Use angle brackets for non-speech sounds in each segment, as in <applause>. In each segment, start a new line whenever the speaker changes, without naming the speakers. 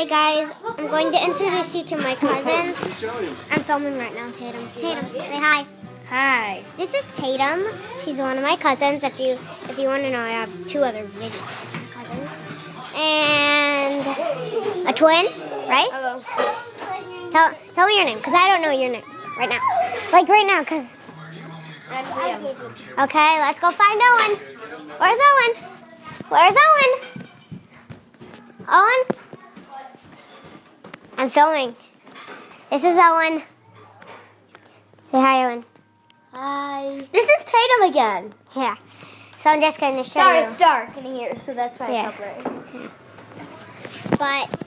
Hey guys, I'm going to introduce you to my cousins. I'm filming right now, Tatum. Tatum, say hi.
Hi.
This is Tatum. She's one of my cousins. If you if you want to know, I have two other big cousins and a twin, right?
Hello.
Tell tell me your name, cause I don't know your name right now. Like right now, cause. Okay, let's go find Owen. Where's Owen? Where's Owen? Owen? I'm filming. This is Owen. Say hi, Owen.
Hi. This is Tatum again.
Yeah. So I'm just going to show
Sorry,
you.
it's dark in here, so that's why
Yeah.
it's blurry.
But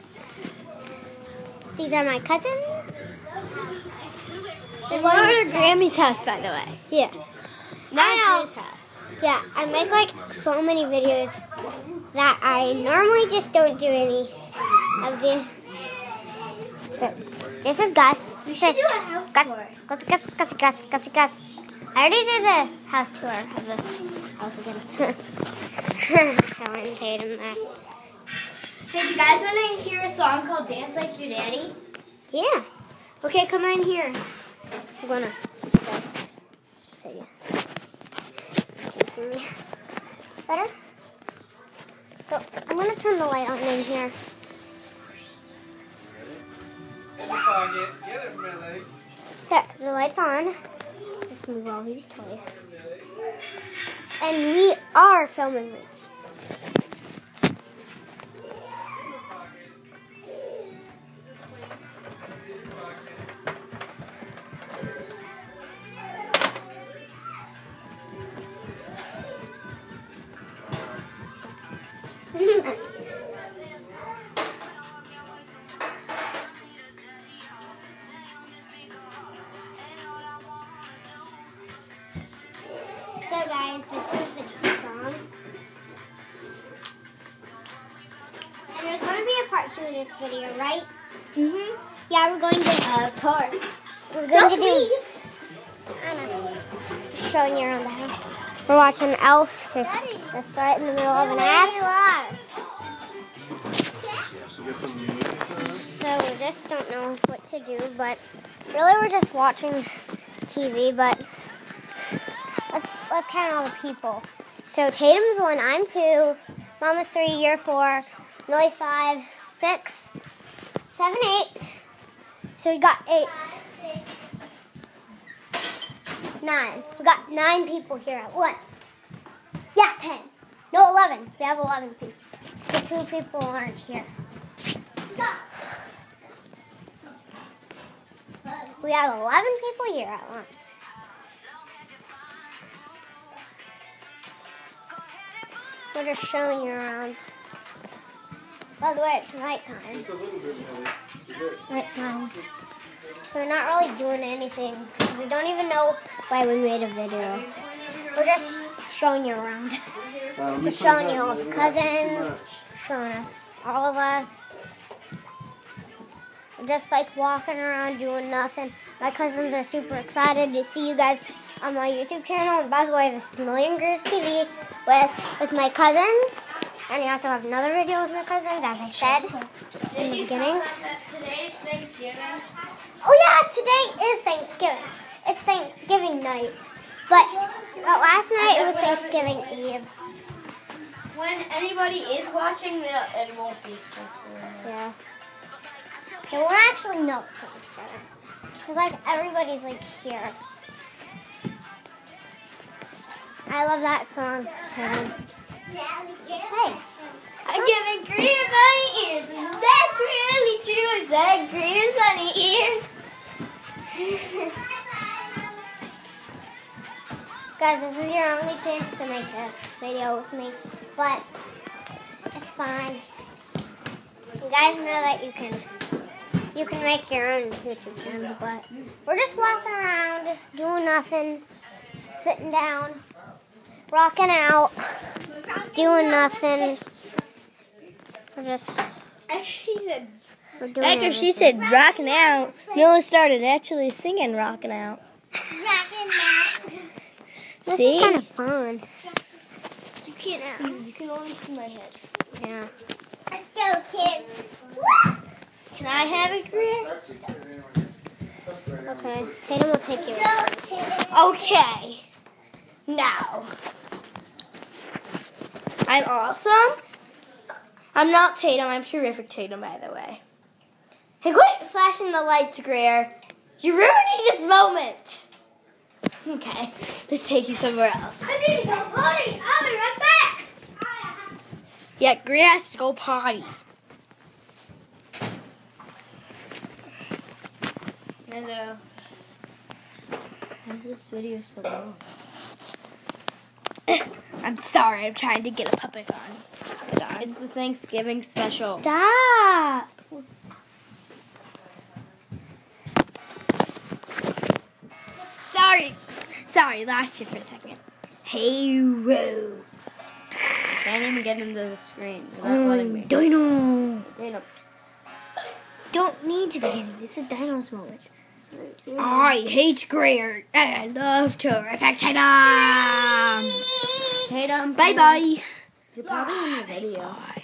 these are my cousins.
We're going to Grammy's house, by the way.
Yeah.
Not
I know.
Grace's house.
Yeah, I make like so many videos that I normally just don't do any of the. This is Gus. You should.
do a house
Gus,
tour.
Gus, Gus, Gus, Gus, Gus, Gus. I already did a house tour of this house again. Showing Tatum that.
Hey, you guys want to hear a song called Dance Like Your Daddy?
Yeah.
Okay, come in here.
I'm gonna. So yeah. Can't see me. Better? So I'm gonna turn the light on in here. Light's on. Just move all these toys. And we are filming this. <laughs> guys, this is the key song. And there's gonna be a part two of this video, right?
Mm-hmm.
Yeah, we're going to
Of course.
we're going to do I don't know. Showing you around the house. We're watching Elf. So let's start in the middle of an act.
So get some music on.
So we just don't know what to do, but really we're just watching TV, but let's, count all the people. So Tatum's one, I'm two, Mama's three, you're four, Millie's five, six, seven, eight. So we got eight. Nine. We got nine people here at once. Yeah, ten. No, eleven. We have eleven people. The two people aren't here. We have 11 people here at once. We're just showing you around. By the way, it's nighttime.
Just a little bit, Millie. Is it?
Nighttime. So we're not really doing anything. We don't even know why we made a video. We're just showing you around.
Um,
Just showing you all the cousins, showing us all of us. We're just like walking around doing nothing. My cousins are super excited to see you guys on my YouTube channel. And by the way, this is Million Girls TV with with my cousins. And I also have another video with my cousins, as I said in the beginning.
Thanksgiving.
Oh yeah, today is Thanksgiving. It's Thanksgiving night. But, but last night it was Thanksgiving Eve.
When anybody is watching, the it won't be Thanksgiving.
Yeah. So we're actually not Thanksgiving. Because like everybody's like here. I love that song. Tatum. Hey.
I'm getting green bunny ears, and that's really true. I said green bunny ears.
Guys, this is your only chance to make a video with me. But it's fine. You guys know that you can you can make your own YouTube channel, but we're just walking around, doing nothing, sitting down, rocking out, doing nothing. We're just
After she said,
we're doing
after she said rocking out, Noah started actually singing rocking out.
This
See?
is kind of fun.
You can't see. You can only see my head.
Yeah. Let's go, kids.
Can I have it, Greer?
Okay. Tatum will take yours.
Okay. Now. I'm awesome. I'm not Tatum. I'm terrific Tatum, by the way. Hey, quit flashing the lights, Greer. You're ruining this moment. <laughs> Okay, let's take you somewhere else.
I need to go potty. I'll be right back.
Yeah, Greer has to go potty. Hello. Why is this video so long? <laughs> I'm sorry, I'm trying to get a puppet on. Puppet on.
It's the Thanksgiving special.
Stop! Sorry. Sorry, lost you for a second. Hey, Ro.
Can't even get into the screen without um, letting me.
Dino.
Dana,
Don't need to be in. This is Dino's moment. I hate Greer. I love Terrific Tatum.
Tatum.
Bye bye.
You're probably in the video.
Bye.